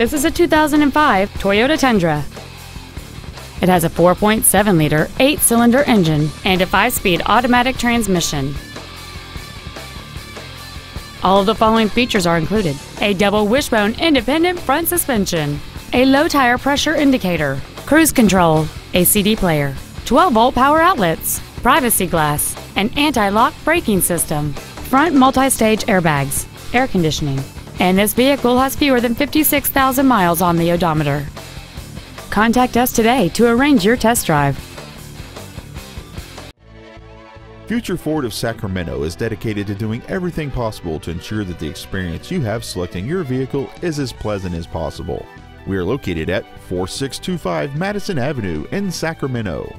This is a 2005 Toyota Tundra. It has a 4.7 liter, 8 cylinder engine and a 5 speed automatic transmission. All of the following features are included a double wishbone independent front suspension, a low tire pressure indicator, cruise control, a CD player, 12 volt power outlets, privacy glass, an anti lock braking system, front multi stage airbags, air conditioning, and this vehicle has fewer than 56,000 miles on the odometer. Contact us today to arrange your test drive. Future Ford of Sacramento is dedicated to doing everything possible to ensure that the experience you have selecting your vehicle is as pleasant as possible. We are located at 4625 Madison Avenue in Sacramento.